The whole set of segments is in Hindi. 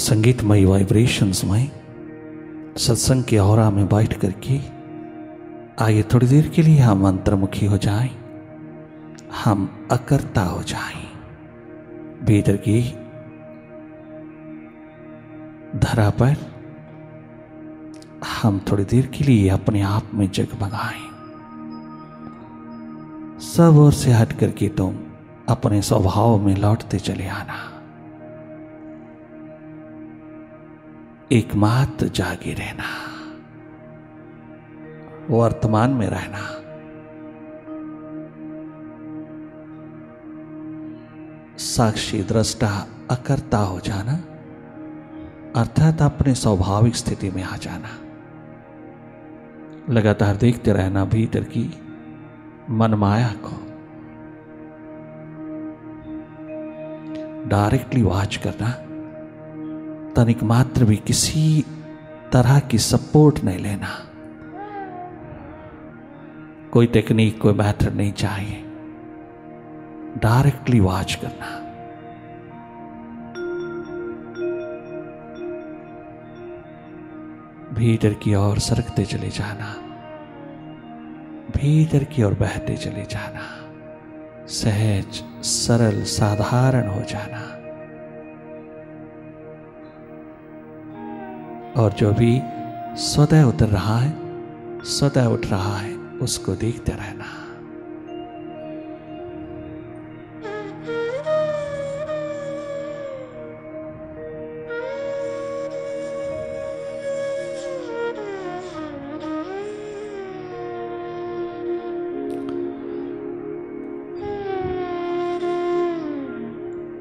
संगीतमयी वाइब्रेशंस में सत्संग के और में बैठ करके आइए थोड़ी देर के लिए हम अंतर्मुखी हो जाएँ। हम अकर्ता हो जाएँ। भीतर की धरा पर हम थोड़ी देर के लिए अपने आप में जगमगाएँ सब ओर से हट करके तुम अपने स्वभाव में लौटते चले आना। एकमात्र जागे रहना। वर्तमान में रहना। साक्षी दृष्टा अकर्ता हो जाना, अर्थात अपने स्वाभाविक स्थिति में आ जाना। लगातार देखते रहना भीतर की मनमाया को। डायरेक्टली वाच करना। तनिक मात्र भी किसी तरह की सपोर्ट नहीं लेना। कोई टेक्निक, कोई मैथड नहीं चाहिए। डायरेक्टली वॉच करना। भीतर की ओर सरकते चले जाना। भीतर की ओर बहते चले जाना। सहज, सरल, साधारण हो जाना। और जो भी स्वतः उतर रहा है स्वतः उठ रहा है, उसको देखते रहना।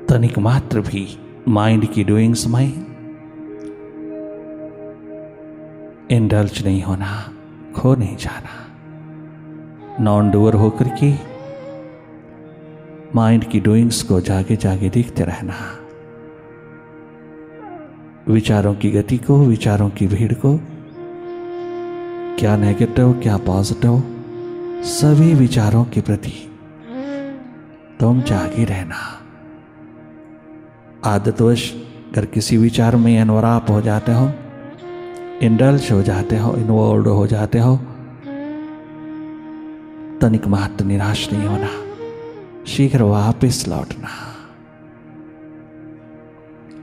तनिक मात्र भी माइंड की डूइंग्स में इंडल्ज नहीं होना, खो नहीं जाना। नॉन डूअर होकर के माइंड की डूइंग्स को जागे जागे देखते रहना। विचारों की गति को, विचारों की भीड़ को, क्या नेगेटिव क्या पॉजिटिव सभी विचारों के प्रति तुम जागे रहना। आदतवश अगर किसी विचार में अनवराप हो जाते हो इंडल्ज हो जाते हो इन्वॉल्व हो जाते हो। तनिक मात्र निराश नहीं होना। शीघ्र वापस लौटना।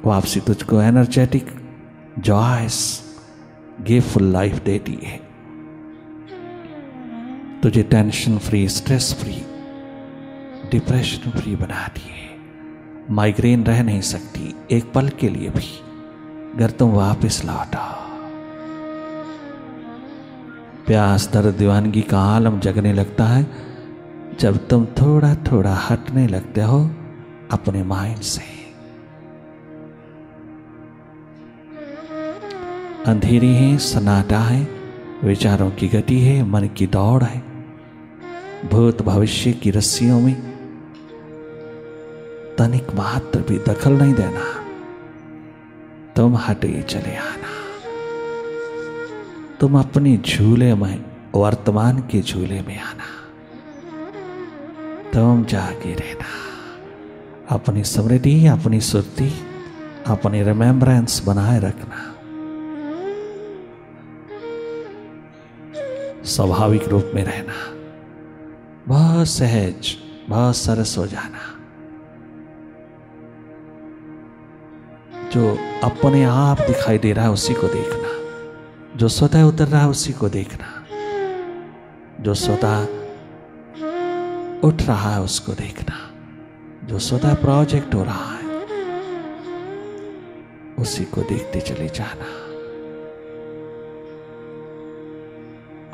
वापसी तुझको एनर्जेटिक जॉयस गिवफुल लाइफ देती है। तुझे tension free stress free depression free बनाती है। माइग्रेन रह नहीं सकती, एक पल के लिए भी। अगर तुम वापस लौटा प्यास दर्द दीवानगी का आलम जगने लगता है। जब तुम थोड़ा थोड़ा हटने लगते हो अपने माइंड से। अंधेरी है, सन्नाटा है, विचारों की गति है, मन की दौड़ है। भूत भविष्य की रस्सियों में तनिक मात्र भी दखल नहीं देना। तुम हटे चले आना। तुम अपने झूले में, वर्तमान के झूले में आना। तुम जागे रहना। अपनी स्मृति अपनी सुरती, अपनी रिमेम्बरेंस बनाए रखना। स्वाभाविक रूप में रहना। बहुत सहज, बहुत सरस हो जाना। जो अपने आप दिखाई दे रहा है, उसी को देखना। जो स्वतः उतर रहा है उसी को देखना। जो स्वतः उठ रहा है उसको देखना। जो स्वतः प्रोजेक्ट हो रहा है, उसी को देखते चले जाना।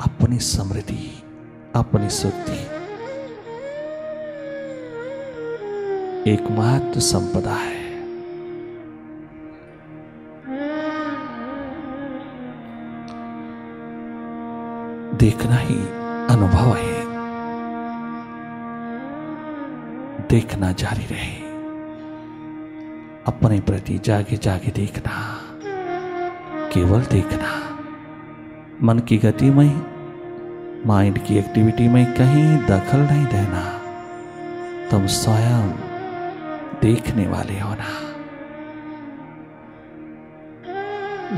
अपनी समृद्धि, अपनी शुद्धि एकमात्र संपदा है। देखना ही अनुभव है। देखना जारी रहे। अपने प्रति जागे जागे देखना। केवल देखना। मन की गति में माइंड की एक्टिविटी में कहीं दखल नहीं देना। तुम स्वयं देखने वाले होना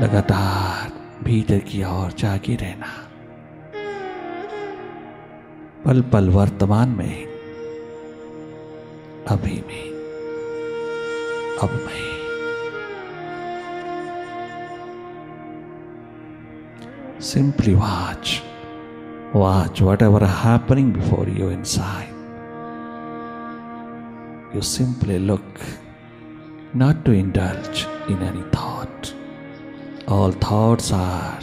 लगातार भीतर की ओर जागे रहना। पल पल वर्तमान में अभी में अब में simply watch watch whatever happening before you inside you simply look not to indulge in any thought all thoughts are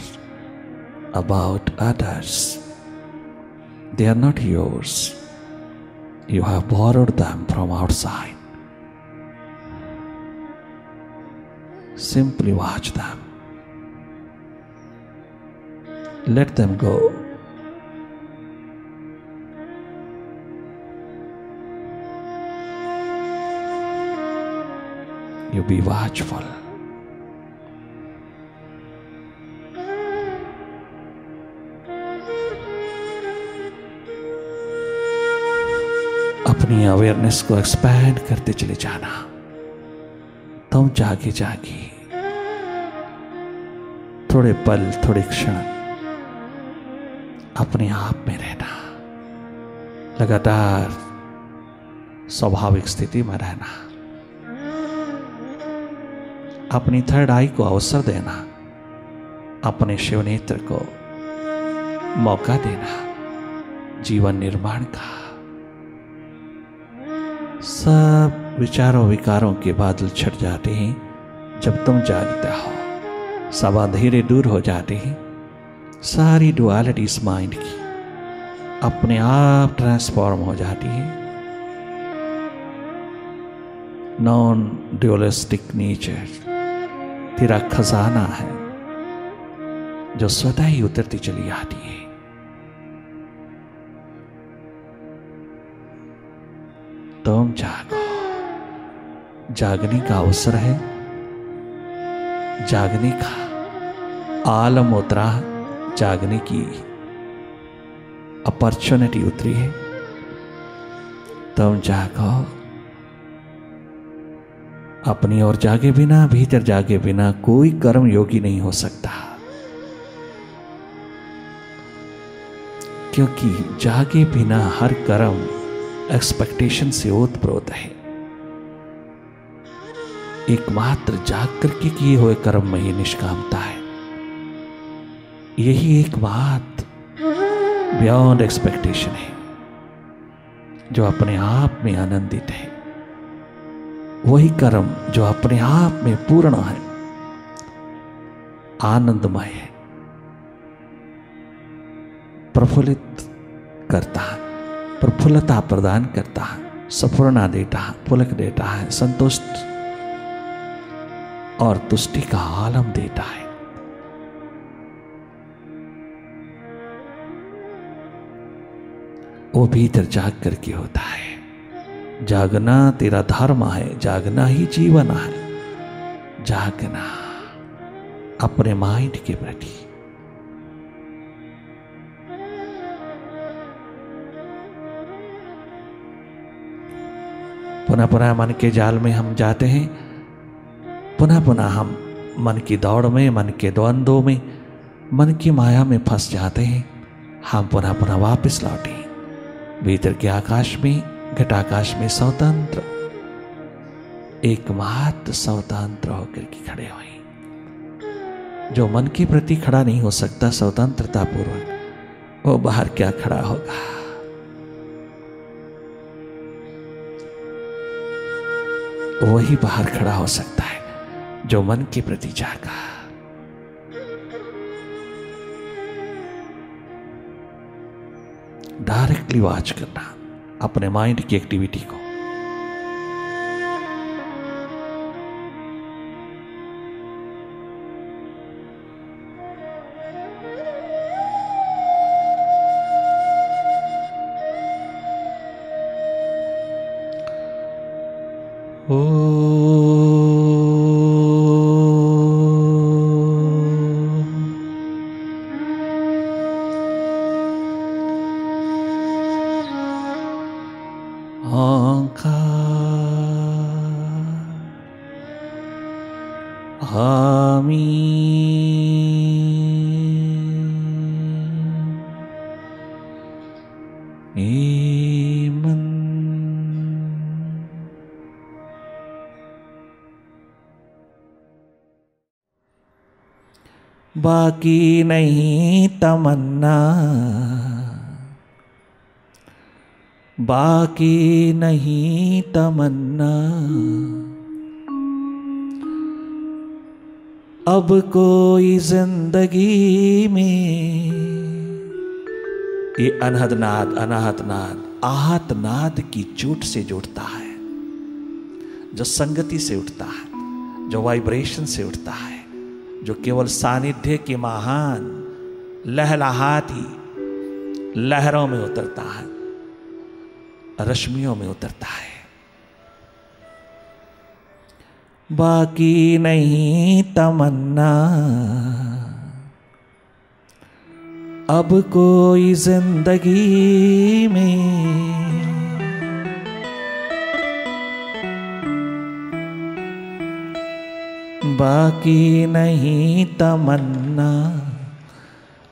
about others they are not yours you have borrowed them from outside simply watch them let them go. You be watchful. अपनी अवेयरनेस को एक्सपैंड करते चले जाना। तुम जागे जागे। थोड़े पल, थोड़े क्षण अपने आप में रहना। लगातार स्वाभाविक स्थिति में रहना। अपनी थर्ड आई को अवसर देना। अपने शिव नेत्र को मौका देना। जीवन निर्माण का। सब विचारों विकारों के बादल छट जाते हैं। जब तुम जागते हो, सब अंधेरे दूर हो जाते हैं। सारी डुअलिटी इस माइंड की अपने आप ट्रांसफॉर्म हो जाती है। नॉन ड्यूलिस्टिक नेचर तेरा खजाना है, जो स्वतः ही उतरती चली आती है। तुम जागो। जागने का अवसर है। जागने का आलम उतरा जागने की अपॉर्चुनिटी उतरी है। तुम जागो। अपनी ओर जागे बिना, भीतर जागे बिना कोई कर्म योगी नहीं हो सकता। क्योंकि जागे बिना हर कर्म एक्सपेक्टेशन से ओतप्रोत है। एकमात्र जाग करके किए हुए कर्म में ही निष्कामता है। यही एक बात बियॉन्ड एक्सपेक्टेशन है, जो अपने आप में आनंदित है। वही कर्म जो अपने आप में पूर्ण है, आनंदमय है, प्रफुल्लित करता है। प्रफुल्लता प्रदान करता है सफुरना देता है, पुलक देता है, संतुष्ट और तुष्टि का आलम देता है। वो भीतर जाग करके होता है। जागना तेरा धर्म है, जागना ही जीवन है। जागना अपने माइंड के प्रति। पुनः पुनः मन के जाल में हम जाते हैं। पुनः पुनः हम मन की दौड़ में, मन के द्वंद्वों में, मन की माया में फंस जाते हैं। हम पुनः पुनः वापस लौटे भीतर के आकाश में, घटाकाश में स्वतंत्र, एकमात्र स्वतंत्र होकर के खड़े हुए जो मन के प्रति खड़ा नहीं हो सकता स्वतंत्रता पूर्वक वो बाहर क्या खड़ा होगा? वही बाहर खड़ा हो सकता है, जो मन के प्रति जागा। डायरेक्टली वॉच करना, अपने माइंड की एक्टिविटी को। बाकी नहीं तमन्ना। बाकी नहीं तमन्ना। अब कोई ज़िंदगी में ये अनहद नाद अनाहत नाद आहत नाद की चोट से जुड़ता है, जो संगति से उठता है, जो वाइब्रेशन से उठता है। जो केवल सानिध्य के महान लहलाहाती लहरों में उतरता है, रश्मियों में उतरता है। बाकी नहीं तमन्ना, अब कोई ज़िंदगी में बाकी नहीं तमन्ना।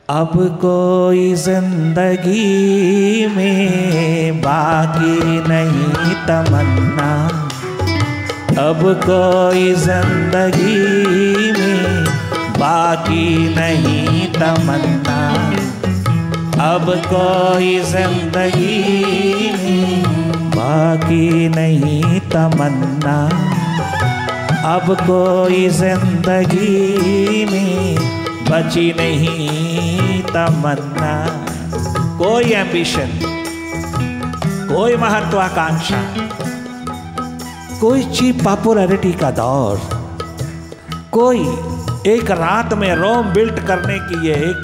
अब कोई ज़िंदगी में बाकी नहीं तमन्ना। अब कोई ज़िंदगी में बाकी नहीं तमन्ना। अब कोई ज़िंदगी में बाकी नहीं तमन्ना। अब कोई ज़िंदगी में बची नहीं तमन्ना। कोई एम्बिशन कोई महत्वाकांक्षा, कोई चीप पॉपुलरिटी का दौर, कोई एक रात में रोम बिल्ट करने की ये एक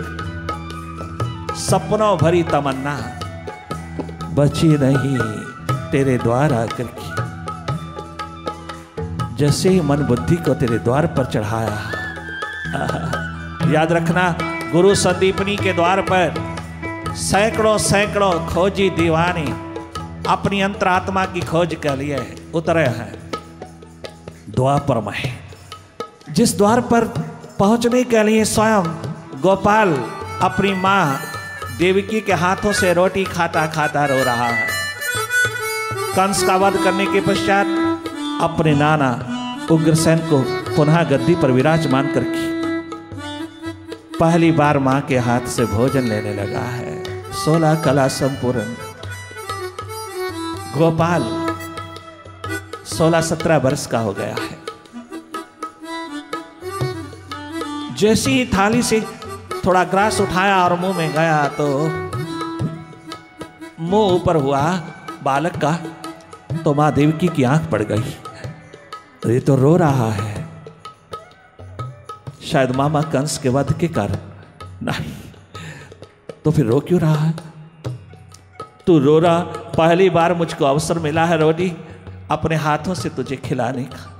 सपनों भरी तमन्ना। बची नहीं तेरे द्वारा आकर की जैसे ही मन बुद्धि को तेरे द्वार पर चढ़ाया। याद रखना, गुरु संदीपनी के द्वार पर सैकड़ों सैकड़ों खोजी दीवानी अपनी अंतरात्मा की खोज के लिए उतरे हैं। द्वापर में। जिस द्वार पर पहुँचने के लिए स्वयं गोपाल अपनी माँ देवकी के हाथों से रोटी खाता खाता रो रहा है। कंस का वध करने के पश्चात अपने नाना उग्रसेन को पुनः गद्दी पर विराजमान करके पहली बार माँ के हाथ से भोजन लेने लगा है। सोलह कला संपूर्ण। गोपाल, सोलह सत्रह वर्ष का हो गया है। जैसी ही थाली से थोड़ा ग्रास उठाया और मुँह में गया तो मुँह ऊपर हुआ बालक का तो माँ देवकी की आँख पड़ गई। तो ये तो रो रहा है। शायद मामा कंस के वध के कारण। नहीं तो फिर रो क्यों रहा है? तू रो रहा, पहली बार मुझको अवसर मिला है रोटी अपने हाथों से तुझे खिलाने का।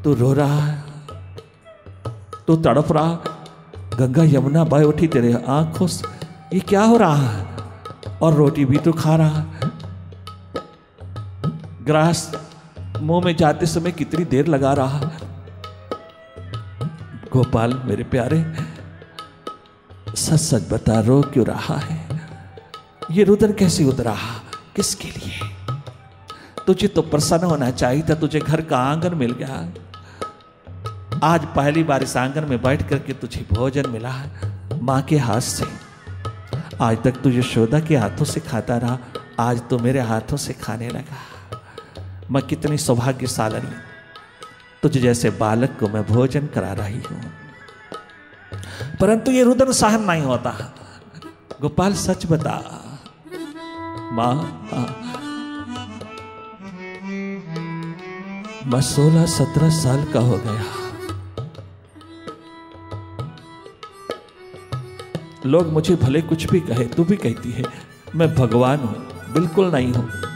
तू रो रहा है। तू तड़प रहा। गंगा यमुना बह उठी तेरे आँखों से। ये क्या हो रहा है? और रोटी भी तो खा रहा है। ग्रास मुँह में जाते समय कितनी देर लगा रहा? गोपाल, मेरे प्यारे सच सच बता, रो क्यों रहा है? ये रुदन कैसे उतरा किसके लिए? तुझे तो प्रसन्न होना चाहिए था, तुझे घर का आँगन मिल गया। आज पहली बार इस आँगन में बैठ करके तुझे भोजन मिला माँ के हाथ से। आज तक तुझे शोधा के हाथों से खाता रहा, आज तो मेरे हाथों से खाने लगा। मैं कितनी सौभाग्यशाली तुझ जैसे बालक को मैं भोजन करा रही हूँ। परंतु ये रुदन सहन नहीं होता। गोपाल सच बता। माँ, मैं सोलह सत्रह साल का हो गया। लोग मुझे भले कुछ भी कहे, तू भी कहती है, मैं भगवान हूँ, बिल्कुल नहीं हूँ।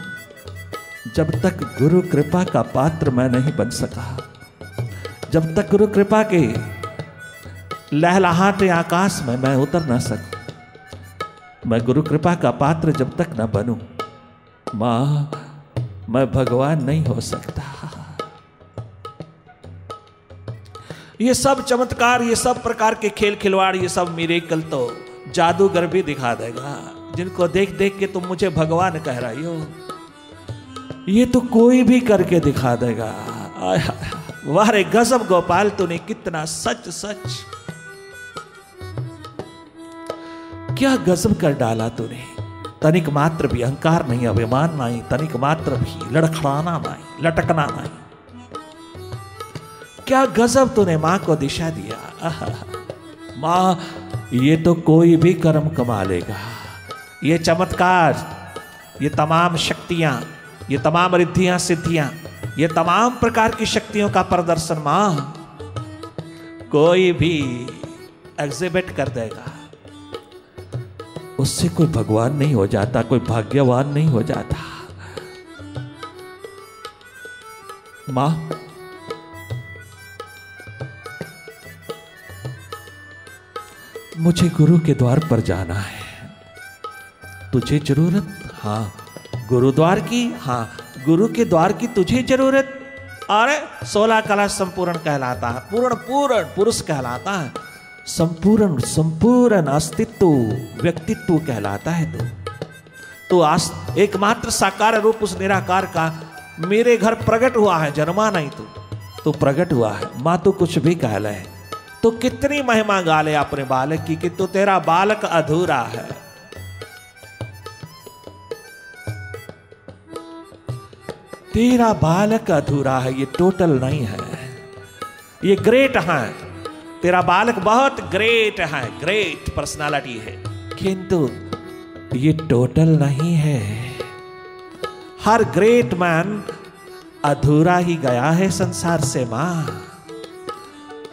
जब तक गुरु कृपा का पात्र मैं नहीं बन सका, जब तक गुरु कृपा के लहलाहाते आकाश में मैं उतर ना सकूँ, मैं गुरु कृपा का पात्र जब तक न बनूं, माँ, मैं भगवान नहीं हो सकता। ये सब चमत्कार, ये सब प्रकार के खेल खिलवाड़, ये सब मेरे कल तो जादूगर भी दिखा देगा। जिनको देख देख के तुम मुझे भगवान कह रही हो ये तो कोई भी करके दिखा देगा। वाह रे गजब गोपाल, तूने कितना सच सच। क्या गजब कर डाला तूने। तनिक मात्र भी अहंकार नहीं, अभिमान नहीं, तनिक मात्र भी लड़खड़ाना नहीं, लटकना नहीं। क्या गजब तूने माँ को दिशा दिया। माँ, ये तो कोई भी कर्म कमा लेगा। ये चमत्कार, ये तमाम शक्तियाँ ये तमाम रिद्धियाँ, सिद्धियाँ, ये तमाम प्रकार की शक्तियों का प्रदर्शन माँ कोई भी एग्जिबिट कर देगा। उससे कोई भगवान नहीं हो जाता, कोई भाग्यवान नहीं हो जाता। माँ, मुझे गुरु के द्वार पर जाना है। तुझे ज़रूरत? हाँ गुरुद्वार की? हाँ गुरु के द्वार की तुझे ज़रूरत? अरे, सोलह कला संपूर्ण कहलाता है। पूर्ण पूर्ण, पुरुष कहलाता है। संपूर्ण संपूर्ण अस्तित्व, व्यक्तित्व कहलाता है तो। तो एकमात्र साकार रूप उस निराकार का मेरे घर प्रकट हुआ है, जन्मा नहीं तू। तो प्रकट हुआ है, माँ तो कुछ भी कह ले। तो कितनी महिमा गाले अपने बालक की कि तो तेरा बालक अधूरा है। तेरा बालक अधूरा है, ये टोटल नहीं है। ये ग्रेट है तेरा बालक बहुत ग्रेट है ग्रेट पर्सनालिटी है। किंतु ये टोटल नहीं है। हर ग्रेट मैन अधूरा ही गया है संसार से माँ।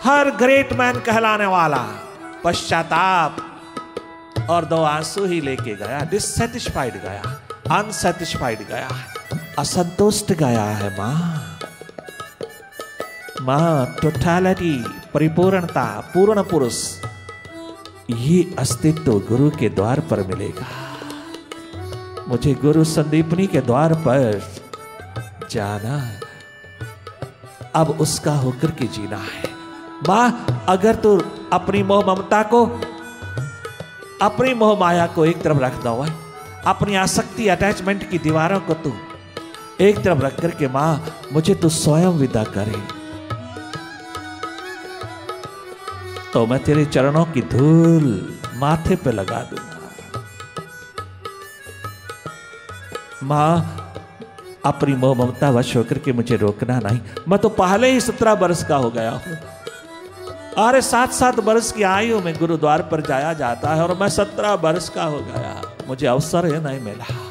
हर ग्रेट मैन कहलाने वाला, पश्चाताप, और दो आँसू ही लेके गया डिससेटिस्फाइड गया अनसेटिस्फाइड गया असंतुष्ट गया है माँ। माँ टोटालिटी परिपूर्णता, पूर्ण पुरुष, ये अस्तित्व गुरु के द्वार पर मिलेगा। मुझे गुरु संदीपनी के द्वार पर जाना है। अब उसका होकर के जीना है। माँ, अगर तू अपनी मोह ममता को, अपनी मोह माया को एक तरफ़ रख दो, अपनी आसक्ति अटैचमेंट की दीवारों को तू एक तरफ़ रख करके माँ, मुझे तो स्वयं विदा करे। तो मैं तेरे चरणों की धूल माथे पे लगा दूँगा। माँ, अपनी मोह ममता वश होकर के मुझे रोकना नहीं। मैं तो पहले ही सत्रह वर्ष का हो गया हूँ। अरे सात सात वर्ष की आयु में गुरुद्वार पर जाया जाता है और मैं सत्रह वर्ष का हो गया। मुझे अवसर है नहीं मिला।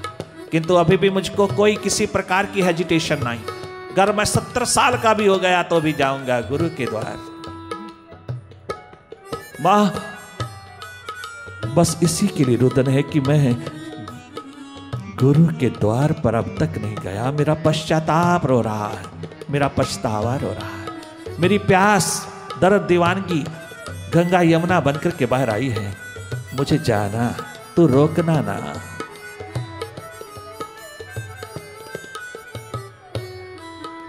किंतु अभी भी मुझको कोई किसी प्रकार की हेजिटेशन नहीं। अगर मैं सत्तर साल का भी हो गया तो भी जाऊँगा गुरु के द्वार। माँ, बस इसी के लिए रुदन है कि मैं गुरु के द्वार पर अब तक नहीं गया। मेरा पश्चाताप रो रहा है। मेरा पछतावा रो रहा है। मेरी प्यास, दर्द, दीवानगी, गंगा यमुना बनकर के बाहर आई है। मुझे जाना, तू रोकना ना।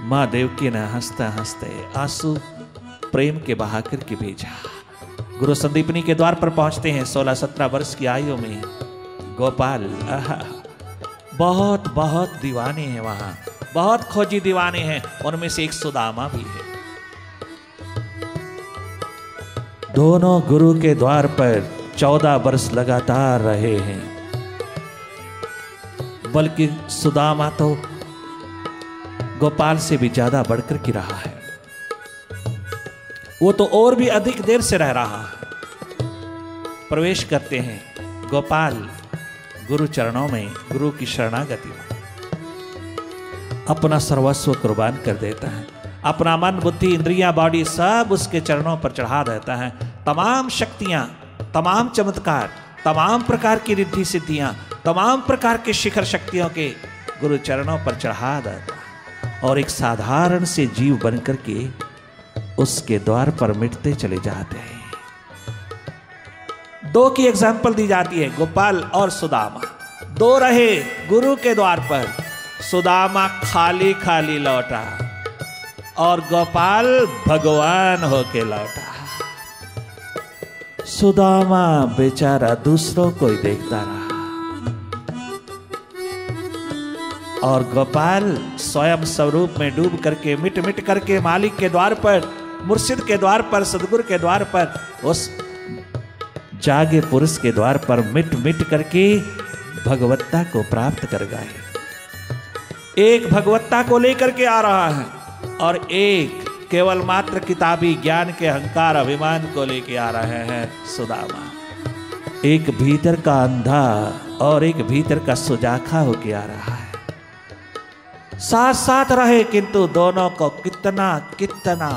माँ देवकी ने हँसते हँसते आँसू प्रेम के बहा करके भेजा। गुरु संदीपनी के द्वार पर पहुँचते हैं सोलह सत्रह वर्ष की आयु में। गोपाल बहुत बहुत दीवाने हैं वहाँ। बहुत खोजी दीवाने हैं। उनमें से एक सुदामा भी है। दोनों गुरु के द्वार पर चौदह वर्ष लगातार रहे हैं। बल्कि सुदामा तो गोपाल से भी ज़्यादा बढ़कर की रहा है। वो तो और भी अधिक देर से रह रहा है। प्रवेश करते हैं गोपाल गुरु चरणों में, गुरु की शरणागति में। अपना सर्वस्व कुर्बान कर देता है। अपना मन, बुद्धि, इंद्रिया, बॉडी सब उसके चरणों पर चढ़ा देता है। तमाम शक्तियाँ, तमाम चमत्कार, तमाम प्रकार की रिद्धि सिद्धियाँ, तमाम प्रकार के शिखर शक्तियों के गुरु चरणों पर चढ़ा देता और एक साधारण से जीव बनकर के उसके द्वार पर मिटते चले जाते हैं। दो की एग्ज़ाम्पल दी जाती है, गोपाल और सुदामा। दो रहे गुरु के द्वार पर। सुदामा खाली खाली लौटा और गोपाल भगवान होके लौटा। सुदामा बेचारा दूसरों को ही देखता रहा। और गोपाल स्वयं स्वरूप में डूब करके मिट मिट करके मालिक के द्वार पर, मुर्शिद के द्वार पर, सदगुरु के द्वार पर, उस जागे पुरुष के द्वार पर मिट मिट करके भगवत्ता को प्राप्त कर गए। एक भगवत्ता को लेकर के आ रहा है और एक केवल मात्र किताबी ज्ञान के अहंकार अभिमान को लेके आ रहे हैं सुदामा। एक भीतर का अंधा और एक भीतर का सुजाखा होके आ रहा है। साथ साथ रहे, किंतु दोनों को कितना कितना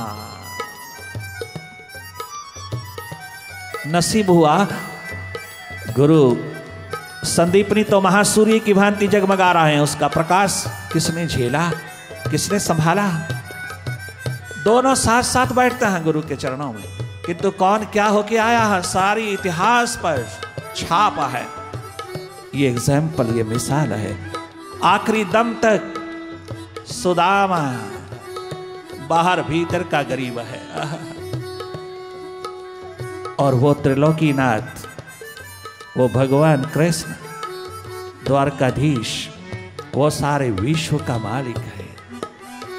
नसीब हुआ। गुरु संदीपनी तो महासूर्य की भांति जगमगा रहे हैं। उसका प्रकाश किसने झेला, किसने संभाला? दोनों साथ साथ बैठते हैं गुरु के चरणों में। किंतु कौन क्या होके आया है? सारी इतिहास पर छापा है। ये एग्ज़ाम्पल ये मिसाल है। आखिरी दम तक सुदामा, बाहर भीतर का गरीब है। और वो त्रिलोकीनाथ, वो भगवान कृष्ण, द्वारकाधीश, वो सारे विश्व का मालिक है।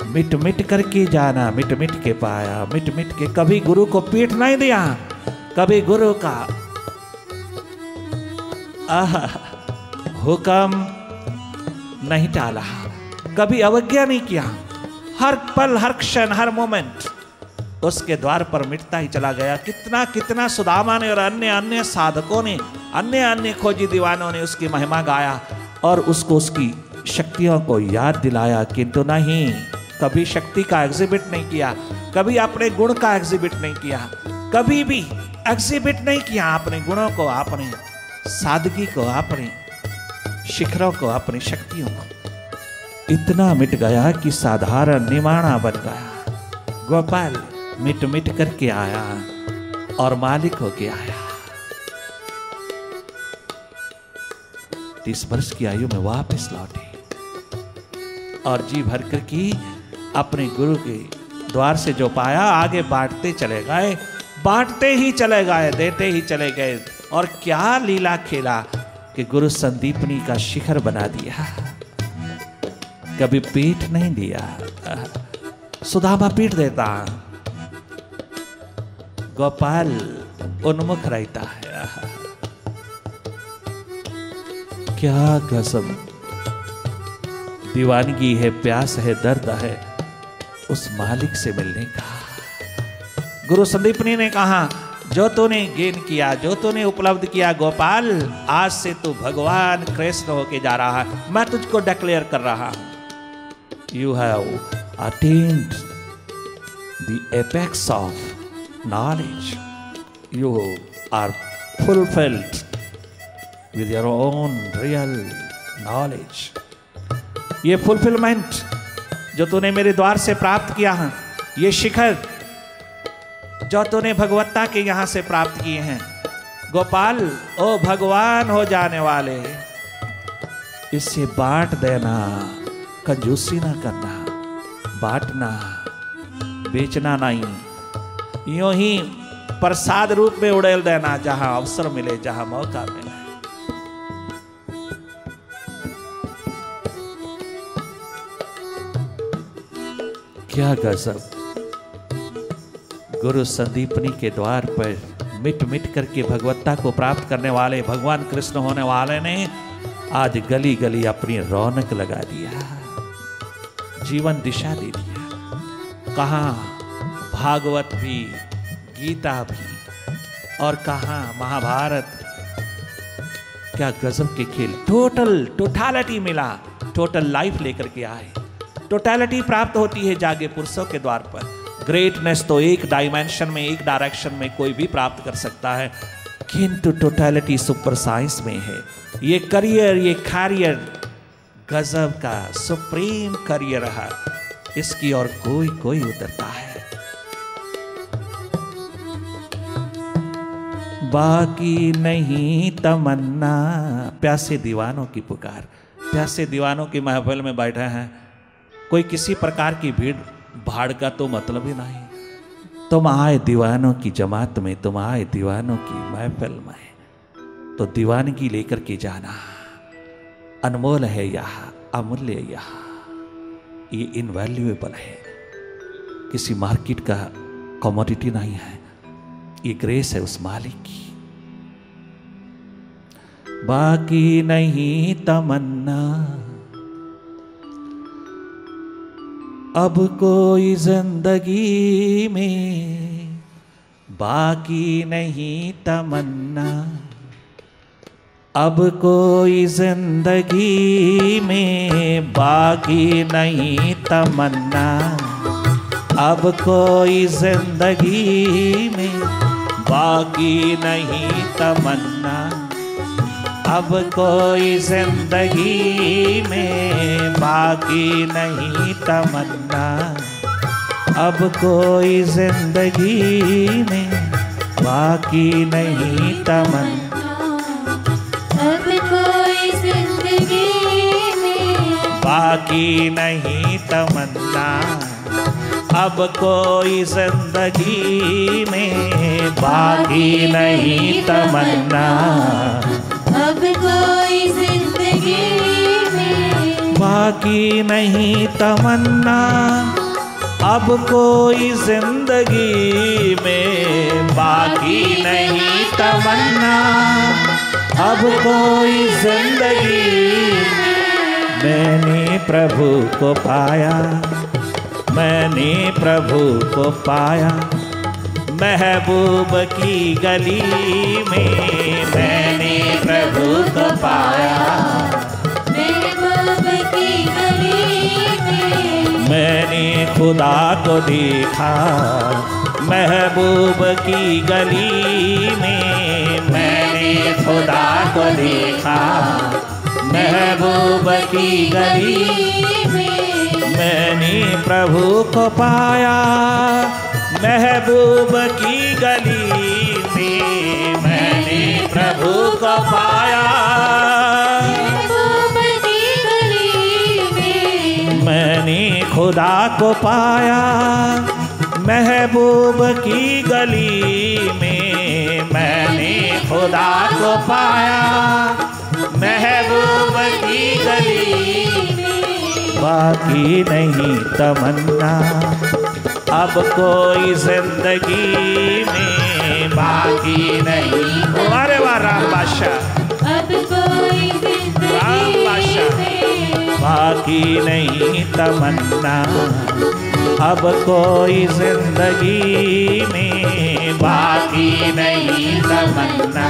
मिट मिट करके जाना मिट मिट के पाया मिट मिट के कभी गुरु को पीठ नहीं दिया, कभी गुरु का। आह, हुक्म नहीं टाला। कभी अवज्ञा नहीं किया। हर पल, हर क्षण, हर मोमेंट उसके द्वार पर मिटता ही चला गया। कितना कितना सुदामा ने और अन्य अन्य साधकों ने, अन्य अन्य खोजी दीवानों ने उसकी महिमा गाया और उसको उसकी शक्तियों को याद दिलाया किंतु नहीं, कभी शक्ति का एग्जिबिट नहीं किया, कभी अपने गुण का एग्जिबिट नहीं किया, कभी भी एग्जिबिट नहीं किया, अपने गुणों को, अपने सादगी को, अपने शिखरों को, अपनी शक्तियों को। इतना मिट गया कि साधारण निमाणा बन गया। गोपाल मिट मिट करके आया और मालिक होके आया। तीस वर्ष की आयु में वापस लौटे और जी भर कर की अपने गुरु के द्वार से जो पाया, आगे बांटते चले गए। बांटते ही चले गए, देते ही चले गए और क्या लीला खेला कि गुरु संदीपनी का शिखर बना दिया। कभी पीठ नहीं दिया। सुदामा पीठ देता। गोपाल उन्मुख रहता है। क्या कसम। दीवानगी है, प्यास है, दर्द है, उस मालिक से मिलने का। गुरु संदीपनी ने कहा, जो तूने गेन किया, जो तूने उपलब्ध किया, गोपाल, आज से तू भगवान कृष्ण होके जा रहा है। मैं तुझको डिक्लेयर कर रहा हूँ। You have attend the apex of knowledge. You are fulfilled with your own real knowledge. ये फुलफिलमेंट जो तूने मेरे द्वार से प्राप्त किया है, ये शिखर जो तूने भगवत्ता के यहाँ से प्राप्त किए हैं, गोपाल, ओ भगवान हो जाने वाले, इसे बांट देना कंजूसी ना करना बांटना बेचना नहीं। यूँ ही प्रसाद रूप में उड़ेल देना, जहाँ अवसर मिले, जहाँ मौका मिले। क्या गजब। गुरु संदीपनी के द्वार पर मिट मिट करके भगवत्ता को प्राप्त करने वाले भगवान कृष्ण होने वाले ने आज गली गली अपनी रौनक लगा दिया। जीवन दिशा दे दिया। कहा, भागवत भी, गीता भी, और कहा, महाभारत, क्या गजब के खेल। टोटल टोटालिटी मिला टोटल लाइफ लेकर के आए। टोटालिटी प्राप्त होती है जागे पुरुषों के द्वार पर। ग्रेटनेस तो एक डायमेंशन में, एक डायरेक्शन में कोई भी प्राप्त कर सकता है। किंतु टोटालिटी सुपर साइंस में है। ये करियर ये कैरियर गजब का सुप्रीम करियर है इसकी और कोई कोई उतरता है। बाकी नहीं, तमन्ना। प्यासे दीवानों की पुकार। प्यासे दीवानों की महफिल में बैठे हैं। कोई किसी प्रकार की भीड़, भाड़ का तो मतलब ही नहीं। तुम आए दीवानों की जमात में, तुम आए दीवानों की महफिल में। तो दीवानगी लेकर के जाना। अनमोल है यह अमूल्य यह ये इनवैल्यूएबल है किसी मार्केट का कमोडिटी नहीं है ये ग्रेस है उस मालिक की बाकी नहीं तमन्ना अब कोई ज़िंदगी में बाकी नहीं तमन्ना अब कोई ज़िंदगी में बाकी नहीं तमन्ना। अब कोई ज़िंदगी में बाकी नहीं तमन्ना। अब कोई ज़िंदगी में बाकी नहीं तमन्ना। अब कोई ज़िंदगी में बाकी नहीं तमन्ना। बाकी नहीं तमन्ना। अब कोई ज़िंदगी में बाकी नहीं तमन्ना। अब कोई ज़िंदगी में बाकी नहीं तमन्ना। अब कोई ज़िंदगी में बाकी नहीं तमन्ना। अब कोई ज़िंदगी मैंने प्रभु को पाया मैंने प्रभु को पाया महबूब की गली में मैंने प्रभु को पाया। महबूब की गली में मैंने खुदा को देखा महबूब की गली में मैंने खुदा को देखा। महबूब की गली में मैंने प्रभु को पाया। महबूब की गली में मैंने प्रभु को पाया। महबूब की गली में मैंने खुदा को पाया। महबूब की गली में मैंने खुदा को पाया। महबूब की गली। बाकी नहीं तमन्ना अब कोई ज़िंदगी में बाकी नहीं। अरे वाह राम बादशाह। अब कोई राम बादशाह। बाकी नहीं तमन्ना अब कोई ज़िंदगी में बाकी नहीं तमन्ना।